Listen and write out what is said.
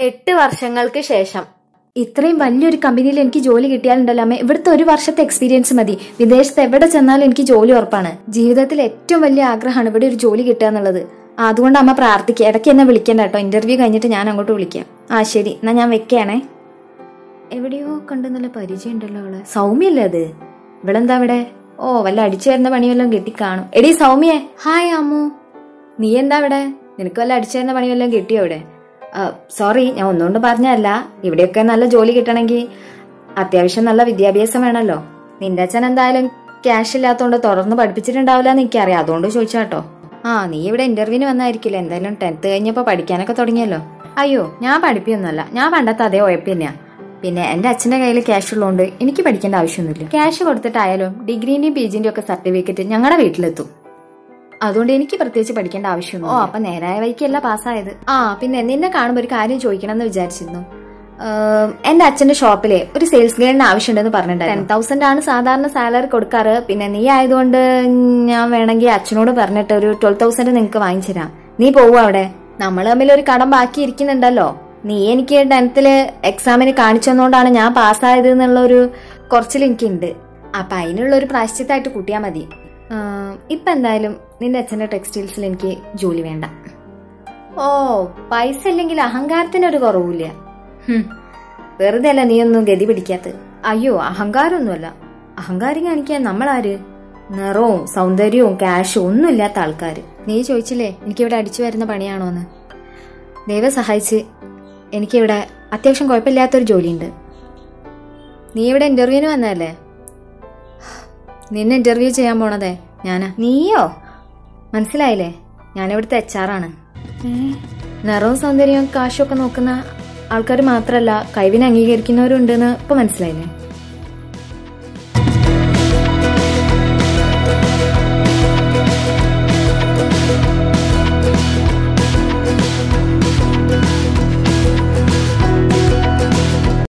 എട്ട് വർഷങ്ങൾക്ക് ശേഷം. ഇത്രയും വലിയൊരു കമ്പനിയിൽ എനിക്ക് ജോലി കിട്ടിയാലുണ്ടല്ലോ അമ്മ. ഇവിടുത്തെ ഒരു വർഷത്തെ എക്സ്പീരിയൻസ് മതി. വിദേശത്ത് എവിടെ ചെന്നാലും എനിക്ക് ജോലി ഉറപ്പാണ്. ജീവിതത്തിൽ ഏറ്റവും വലിയ ആഗ്രഹമാണ് ഇവിടെ ഒരു ജോലി കിട്ടുക എന്നുള്ളത്. അതുകൊണ്ട് അമ്മ പ്രാർത്ഥിക്കുക ഇടയ്ക്ക് എന്നെ വിളിക്കേണ്ട കേട്ടോ. ഇന്റർവ്യൂ കഴിഞ്ഞിട്ട് ഞാൻ അങ്ങോട്ട് വിളിക്കാം. ആ ശരി. എന്നാ ഞാൻ വെക്കുകയാണേ എവിടെയോ കണ്ടു നല്ല പരിചയം ഉണ്ടല്ലോ അവളെ. സൗമ്യല്ലേ അത്? ഇവളെന്താ ഇവിടെ ഓ വല്ല അടിച്ചു വരുന്ന കിട്ടി കാണും എടീ സൗമ്യേ. ഹായ് അമ്മു. നീ എന്താ അവിടെ? നിനക്ക് വല്ല അടിച്ചു വരുന്ന പണിവെല്ലാം കിട്ടിയോ ഇവിടെ സോറി ഞാൻ ഒന്നുകൊണ്ട് പറഞ്ഞല്ല ഇവിടെയൊക്കെ നല്ല ജോലി കിട്ടണമെങ്കിൽ അത്യാവശ്യം നല്ല വിദ്യാഭ്യാസം വേണമല്ലോ. നിന്റെ അച്ഛൻ എന്തായാലും ക്യാഷ് ഇല്ലാത്തതുകൊണ്ട് തുടർന്ന് പഠിപ്പിച്ചിട്ടുണ്ടാവില്ല എന്ന് എനിക്കറിയാം. അതുകൊണ്ട് ചോദിച്ചാട്ടോ ആ നീ ഇവിടെ ഇന്റർവ്യൂവിന് വന്നായിരിക്കില്ല? എന്തായാലും ടെൻത്ത് കഴിഞ്ഞപ്പോ പഠിക്കാനൊക്കെ തുടങ്ങിയല്ലോ. അയ്യോ ഞാൻ പഠിപ്പിയൊന്നുമല്ല. ഞാൻ പണ്ടത്തെ അതേ ഉഴപ്പ് പിന്നെ എന്റെ അച്ഛന്റെ കയ്യിൽ ക്യാഷ് ഉള്ളതുകൊണ്ട് എനിക്ക് പഠിക്കേണ്ട ആവശ്യമൊന്നുമില്ല. ക്യാഷ് കൊടുത്തിട്ടായാലും ഡിഗ്രീന്റെയും പി ജിന്റെയും ഒക്കെ സർട്ടിഫിക്കറ്റ് ഞങ്ങളുടെ വീട്ടിലെത്തും. അതുകൊണ്ട് എനിക്ക് പ്രത്യേകിച്ച് പഠിക്കേണ്ട ആവശ്യമൊന്നും ഓ അപ്പൊ നേരായ വഴിക്കല്ല പാസ്സായത്. ആ പിന്നെ നിന്നെ കാണുമ്പോൾ ഒരു കാര്യം ചോദിക്കണം എന്ന് വിചാരിച്ചിരുന്നു എന്റെ അച്ഛന്റെ ഷോപ്പിലെ ഒരു സെയിൽസ് ഗേളിന് ആവശ്യമുണ്ടെന്ന് പറഞ്ഞിട്ടുണ്ടായിരുന്നു. ടെൻ തൗസൻഡ് ആണ് സാധാരണ സാലറി കൊടുക്കാറ്. പിന്നെ നീ ആയതുകൊണ്ട് ഞാൻ വേണമെങ്കിൽ അച്ഛനോട് പറഞ്ഞിട്ട് ഒരു ട്വൽവ് തൗസൻഡ് നിനക്ക് വാങ്ങിച്ചു തരാം. നീ പോവുക അവിടെ? നമ്മൾ തമ്മിൽ ഒരു കടം ബാക്കി ഇരിക്കുന്നുണ്ടല്ലോ. നീ എനിക്ക് ടെൻത്തിൽ എക്സാമിന് കാണിച്ചതുകൊണ്ടാണ് ഞാൻ പാസ്സായത് എന്നുള്ള ഒരു കുറച്ചിൽ എനിക്കുണ്ട് അപ്പൊ അതിനുള്ള ഒരു പ്രായശ്ചിത്തായിട്ട് കൂട്ടിയാൽ മതി. ഇപ്പൊ എന്തായാലും നിന്റെ അച്ഛന്റെ ടെക്സ്റ്റൈൽസിൽ എനിക്ക് ജോലി വേണ്ട. ഓ പൈസ ഇല്ലെങ്കിൽ അഹങ്കാരത്തിനൊരു കുറവില്ല വെറുതെ അല്ല നീയൊന്നും ഗതി പിടിക്കാത്ത അയ്യോ അഹങ്കാരമൊന്നുമല്ല. അഹങ്കാരം കാണിക്കാൻ നമ്മളാര്? നിറവും സൗന്ദര്യവും ക്യാഷും ഒന്നും ഇല്ലാത്ത ആൾക്കാര്. നീ ചോദിച്ചില്ലേ എനിക്കിവിടെ അടിച്ചു വരുന്ന പണിയാണോന്ന്? ദൈവം സഹായിച്ച് എനിക്കിവിടെ അത്യാവശ്യം കുഴപ്പമില്ലാത്തൊരു ജോലിയുണ്ട്. നീ ഇവിടെ ഇന്റർവ്യൂവിന് വന്നതല്ലേ? നിന്നെ ഇന്റർവ്യൂ ചെയ്യാൻ പോണതേ ഞാനാ. നീയോ? മനസ്സിലായില്ലേ? ഞാനിവിടുത്തെ എച്ച് ആർ ആണ്. നിറവും സൗന്ദര്യവും കാശും ഒക്കെ നോക്കുന്ന ആൾക്കാർ മാത്രല്ല കഴിവിനെ അംഗീകരിക്കുന്നവരുണ്ടെന്ന് ഇപ്പൊ മനസ്സിലായില്ലേ?